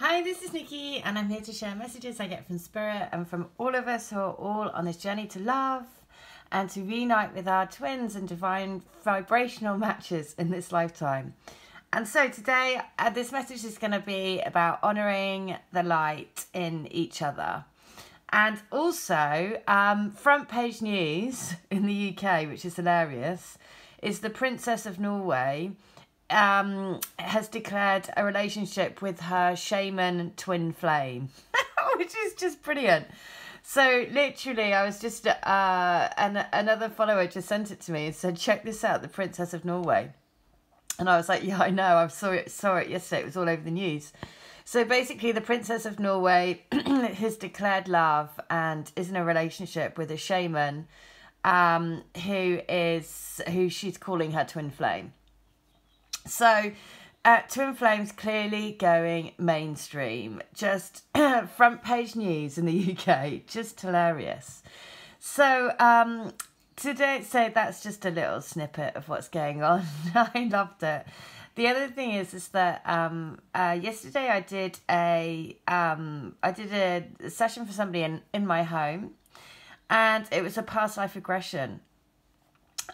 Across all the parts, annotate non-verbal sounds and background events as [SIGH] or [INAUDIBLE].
Hi, this is Nikki, and I'm here to share messages I get from Spirit and from all of us who are all on this journey to love and to reunite with our twins and divine vibrational [LAUGHS] matches in this lifetime. And so today, uh, this message is going to be about honoring the light in each other. And also, um, front page news [LAUGHS] in the UK, which is hilarious, is the Princess of Norway um, has declared a relationship with her shaman twin flame, [LAUGHS] which is just brilliant. So literally, I was just uh, and another follower just sent it to me and said, "Check this out, the Princess of Norway." And I was like, "Yeah, I know. I saw it saw it yesterday. It was all over the news." So basically, the Princess of Norway [CLEARS THROAT] has declared love and is in a relationship with a shaman, um, who is who she's calling her twin flame. So, uh, Twin Flames clearly going mainstream. Just [CLEARS THROAT] front page news in the [LAUGHS] UK. Just hilarious. So, um, today, so that's just a little snippet of what's going on. [LAUGHS] I loved it. The other thing is, is that um, uh, yesterday I did a um, I did a session for somebody in in my home, and it was a past life regression.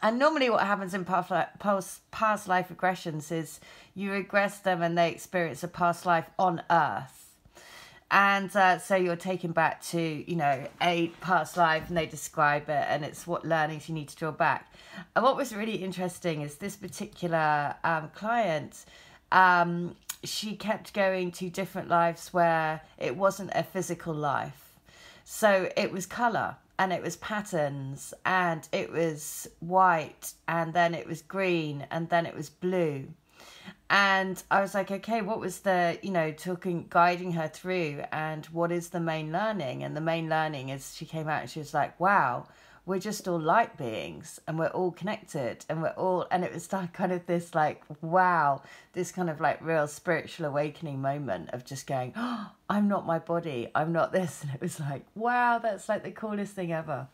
And normally, what happens in past, past life regressions is you regress them and they experience a past life on Earth. And uh, so you're taken back to, you know, a past life and they describe it and it's what learnings you need to draw back. And what was really interesting is this particular um, client, um, she kept going to different lives where it wasn't a physical life. So it was colour and it was patterns and it was white and then it was green and then it was blue. And i was like okay what was the you know talking guiding her through and what is the main learning? And the main learning is she came out and she was like wow we're just all light beings and we're all connected and we're all and it was like kind of this like wow this kind of like real spiritual awakening moment of just going oh, [GASPS] i'm not my body i'm not this. And it was like wow that's like the coolest thing ever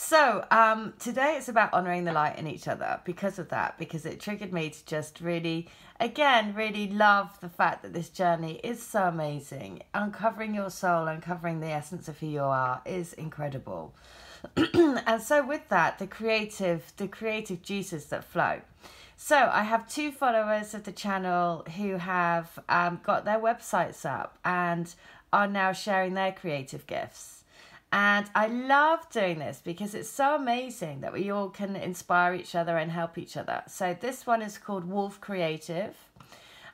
so um, today it's about honoring the light in each other because of that, because it triggered me to just really, again, really love the fact that this journey is so amazing. Uncovering your soul, uncovering the essence of who you are is incredible. [CLEARS THROAT] and so with that, the creative, the creative juices that flow. So I have two followers of the channel who have um, got their websites up and are now sharing their creative gifts. And I love doing this because it's so amazing that we all can inspire each other and help each other. So this one is called Wolf Creative.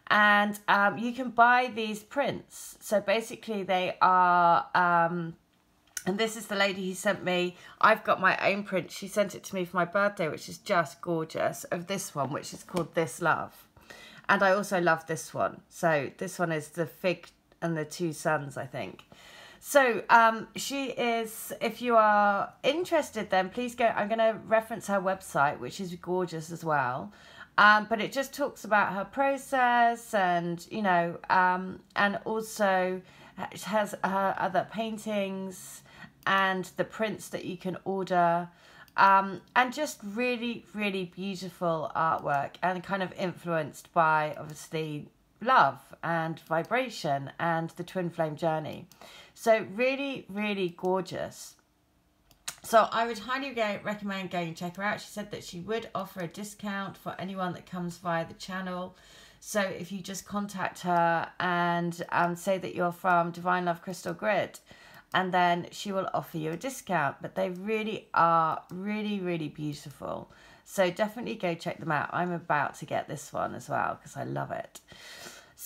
And um, you can buy these prints. So basically they are... Um, and this is the lady who sent me, I've got my own print. She sent it to me for my birthday, which is just gorgeous, of this one, which is called This Love. And I also love this one. So this one is the fig and the two suns, I think. So um, she is, if you are interested, then please go. I'm going to reference her website, which is gorgeous as well. Um, but it just talks about her process and, you know, um, and also has her other paintings and the prints that you can order. Um, and just really, really beautiful artwork and kind of influenced by obviously love and vibration and the twin flame journey. So really, really gorgeous. So I would highly recommend going and check her out. She said that she would offer a discount for anyone that comes via the channel. So if you just contact her and um, say that you're from Divine Love Crystal Grid, and then she will offer you a discount. But they really are really, really beautiful. So definitely go check them out. I'm about to get this one as well because I love it.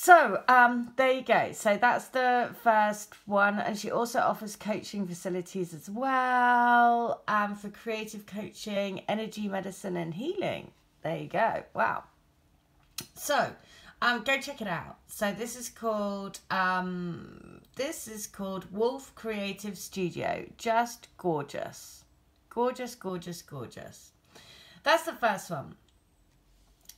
So um, there you go. So that's the first one, and she also offers coaching facilities as well um, for creative coaching, energy medicine, and healing. There you go. Wow. So um, go check it out. So this is called um, this is called Wolf Creative Studio. Just gorgeous, gorgeous, gorgeous, gorgeous. That's the first one.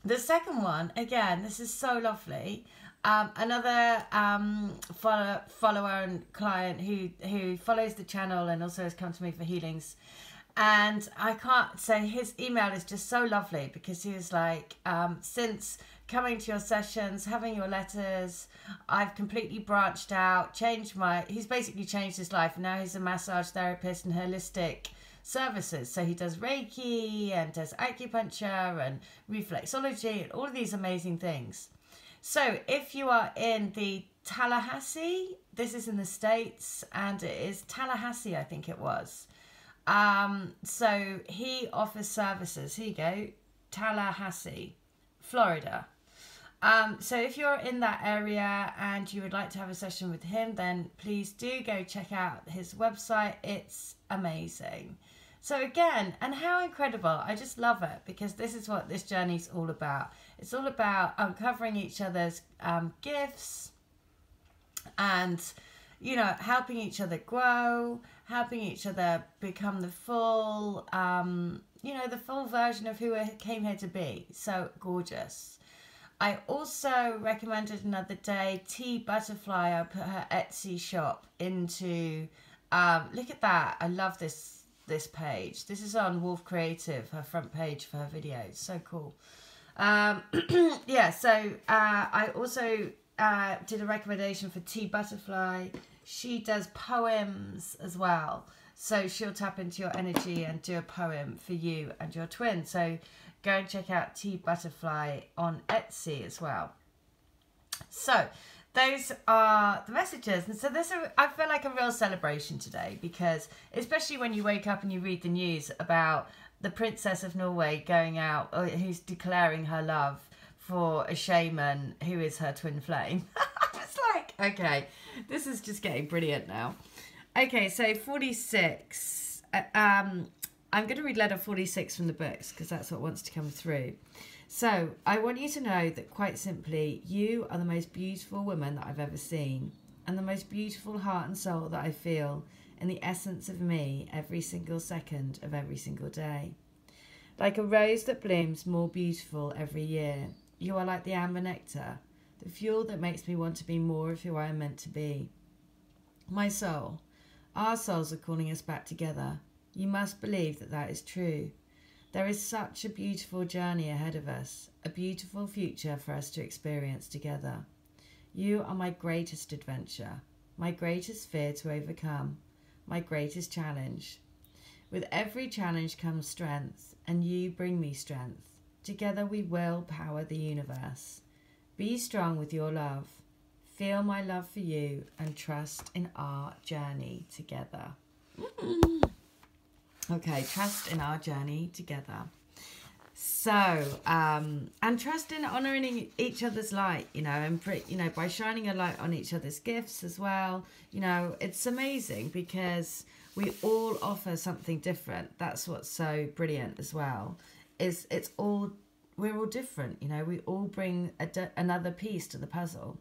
The second one, again, this is so lovely. Um, another um, follow, follower and client who who follows the channel and also has come to me for healings, and I can't say his email is just so lovely because he was like, um, since coming to your sessions, having your letters. I've completely branched out, changed my. He's basically changed his life. Now he's a massage therapist and holistic services. So he does Reiki and does acupuncture and reflexology and all of these amazing things. So if you are in the Tallahassee, this is in the States, and it is Tallahassee, I think it was. Um, so he offers services. Here you go, Tallahassee, Florida. Um, so if you're in that area and you would like to have a session with him, then please do go check out his website. It's amazing. So again, and how incredible. I just love it because this is what this journey is all about. It's all about uncovering each other's um, gifts and, you know, helping each other grow, helping each other become the full, um, you know, the full version of who we came here to be. So gorgeous. I also recommended another day Tea Butterfly. I put her Etsy shop into. Um, look at that! I love this this page. This is on Wolf Creative, her front page for her videos. So cool. Um, [CLEARS THROAT] yeah, so uh, I also uh, did a recommendation for Tea Butterfly. She does poems as well. So she'll tap into your energy and do a poem for you and your twin. So go and check out Tea Butterfly on Etsy as well. So those are the messages. And so this i feel like a real celebration today because especially when you wake up and you read the news about the princess of norway going out uh, who's declaring her love for a shaman who is her twin flame. [LAUGHS] It's like okay this is just getting brilliant now. Okay so 46 uh, um i'm going to read letter 46 from the books because that's what wants to come through so, I want you to know that quite simply, you are the most beautiful woman that I've ever seen, and the most beautiful heart and soul that I feel in the essence of me every single second of every single day. Like a rose that blooms more beautiful every year, you are like the amber nectar, the fuel that makes me want to be more of who I am meant to be. My soul, our souls are calling us back together. You must believe that that is true. There is such a beautiful journey ahead of us, a beautiful future for us to experience together. You are my greatest adventure, my greatest fear to overcome, my greatest challenge. With every challenge comes strength, and you bring me strength. Together we will power the universe. Be strong with your love. Feel my love for you and trust in our journey together. Okay, trust in our journey together. So, um, and trust in honoring each other's light, you know, and you know by shining a light on each other's gifts as well. You know, it's amazing because we all offer something different. That's what's so brilliant as well. Is it's all we're all different. You know, we all bring another piece to the puzzle.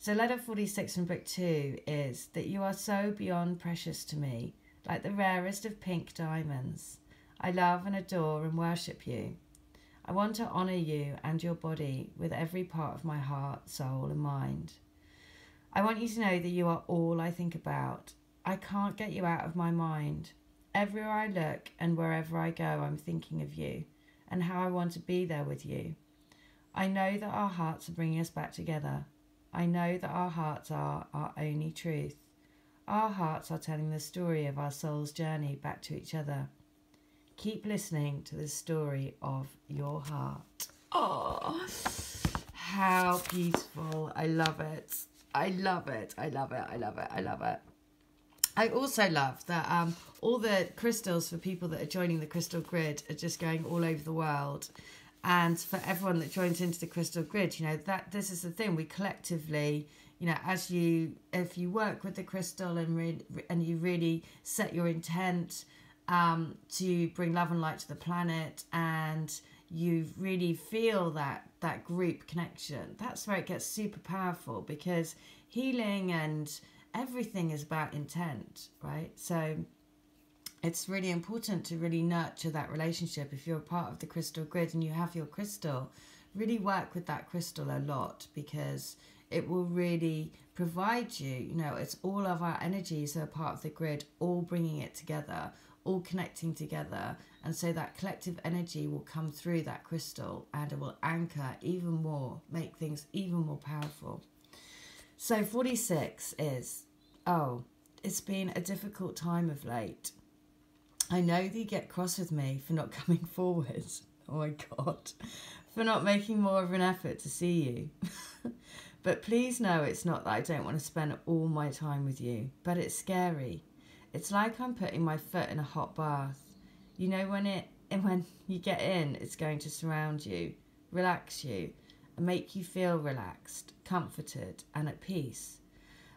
So, letter forty six from book two is that you are so beyond precious to me like the rarest of pink diamonds. I love and adore and worship you. I want to honour you and your body with every part of my heart, soul, and mind. I want you to know that you are all I think about. I can't get you out of my mind. Everywhere I look and wherever I go, I'm thinking of you and how I want to be there with you. I know that our hearts are bringing us back together. I know that our hearts are our only truth. Our hearts are telling the story of our soul's journey back to each other. Keep listening to the story of your heart. Oh, how beautiful. I love it. I love it. I love it. I love it. I love it. I also love that um, all the crystals for people that are joining the crystal grid are just going all over the world. And for everyone that joins into the crystal grid, you know, that this is the thing. We collectively you know as you if you work with the crystal and re- and you really set your intent um, to bring love and light to the planet and you really feel that that group connection that's where it gets super powerful because healing and everything is about intent right? So it's really important to really nurture that relationship. If you're a part of the crystal grid and you have your crystal really work with that crystal a lot because it will really provide you you know it's all of our energies are part of the grid all bringing it together all connecting together. And so that collective energy will come through that crystal and it will anchor even more, make things even more powerful. So 46 is, oh, it's been a difficult time of late. I know that you get cross with me for not [LAUGHS] coming forward. Oh my God. For not making more of an effort to see you. [LAUGHS] but please know it's not that I don't want to spend all my time with you, but it's scary. It's like I'm putting my foot in a hot bath. You know when it [LAUGHS] and when you get in, it's going to surround you, relax you, and make you feel relaxed, comforted, and at peace.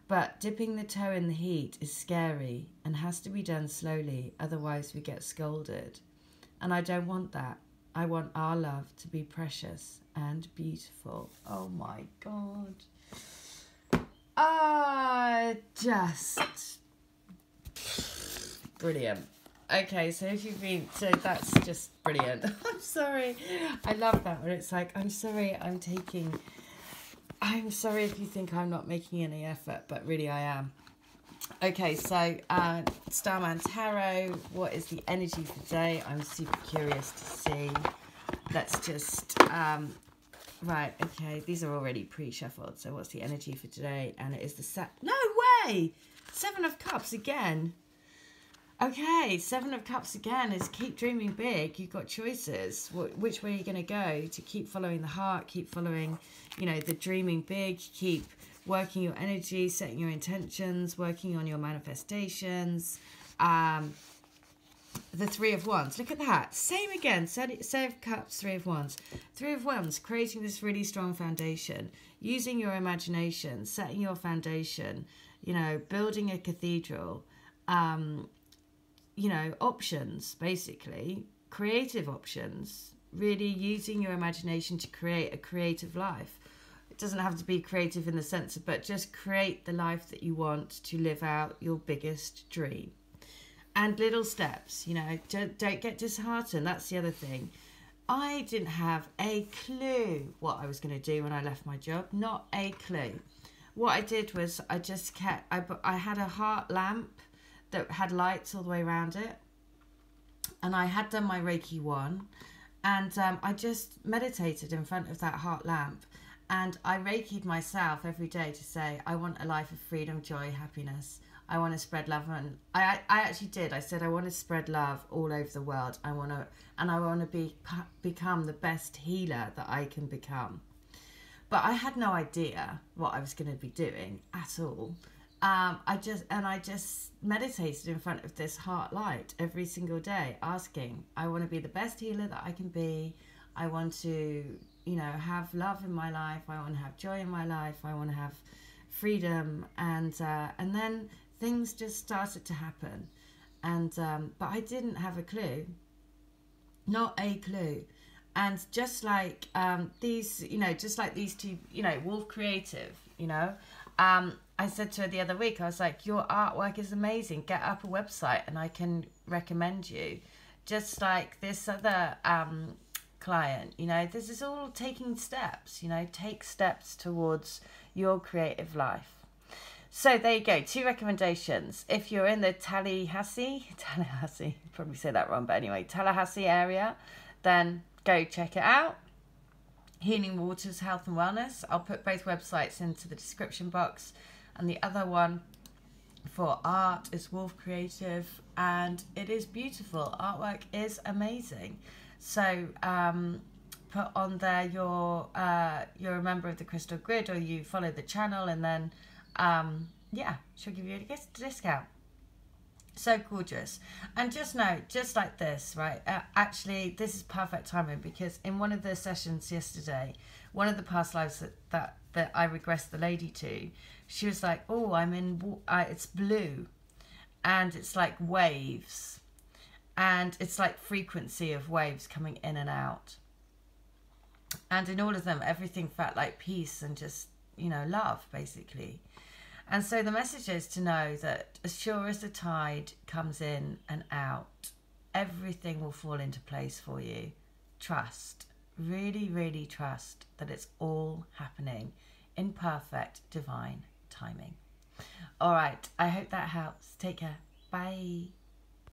But dipping the toe in the heat is scary and has to be done slowly, otherwise, we get scolded. And I don't want that. I want our love to be precious and beautiful. Oh my god. Ah, just brilliant. Okay, so if you've been, so that's just brilliant. [LAUGHS] I'm sorry. I love that when it's like, I'm sorry, I'm taking I'm sorry if you think I'm not making any effort, but really I am. Okay, so uh, Starman Tarot, what is the energy for today? I'm super curious to see. Let's just, um, right, okay, these are already pre-shuffled. So what's the energy for today? And it is the set. No way! Seven of Cups again. Okay, Seven of Cups again is keep dreaming big. You've got choices. Which way are you going to go? To keep following the heart, keep following, you know, the dreaming big, keep working your energy, setting your intentions, working on your manifestations. Um, the Three of Wands. Look at that. Same again. Seven Cups, Three of Wands. Three of Wands, creating this really strong foundation, using your imagination, setting your foundation, you know, building a cathedral. Um, you know, options basically, creative options, really using your imagination to create a creative life. It doesn't have to be creative in the sense of, but just create the life that you want to live out your biggest dream. And little steps, you know, don't, don't get disheartened. That's the other thing. I didn't have a clue what I was going to do when I left my job. Not a clue. What I did was I just kept, I, I had a heart lamp that had lights all the way around it. And I had done my Reiki one, and um, I just meditated in front of that heart lamp. And I Reiki'd myself every day to say, I want a life of freedom, joy, happiness. I want to spread love, and I, I actually did. I said I want to spread love all over the world. I want to, and I want to be become the best healer that I can become. But I had no idea what I was going to be doing at all um, I just and I just meditated in front of this heart light every single day, asking, I want to be the best healer that I can be. I want to, you know, have love in my life. I want to have joy in my life. I want to have freedom, and uh, and then things just started to happen, and um, but I didn't have a clue, not a clue. And just like um, these, you know, just like these two, you know, Wolf Creative, you know, um, I said to her the other week, I was like, Your artwork is amazing. Get up a website and I can recommend you. Just like this other um, client, you know, this is all taking steps, you know, take steps towards your creative life. So there you go, two recommendations. If you're in the Tallahassee, [LAUGHS] Tallahassee, probably say that wrong, but anyway, Tallahassee area, then go check it out. Healing Waters Health and Wellness. I'll put both websites into the description box. And the other one for art is Wolf Creative, and it is beautiful. Artwork is amazing. So um, put on there your uh, you're a member of the Crystal Grid, or you follow the channel, and then um, yeah, she'll give you a discount. So gorgeous. And just know just like this right uh, actually this is perfect timing because in one of the sessions yesterday one of the past lives that that, that i regressed the lady to she was like oh i'm in uh, it's blue and it's like waves and it's like frequency of waves coming in and out and in all of them everything felt like peace and just you know love basically and so the message is to know that as sure as the tide comes in and out, everything will fall into place for you. Trust, really, really trust that it's all happening in perfect divine timing. All right, I hope that helps. Take care. Bye.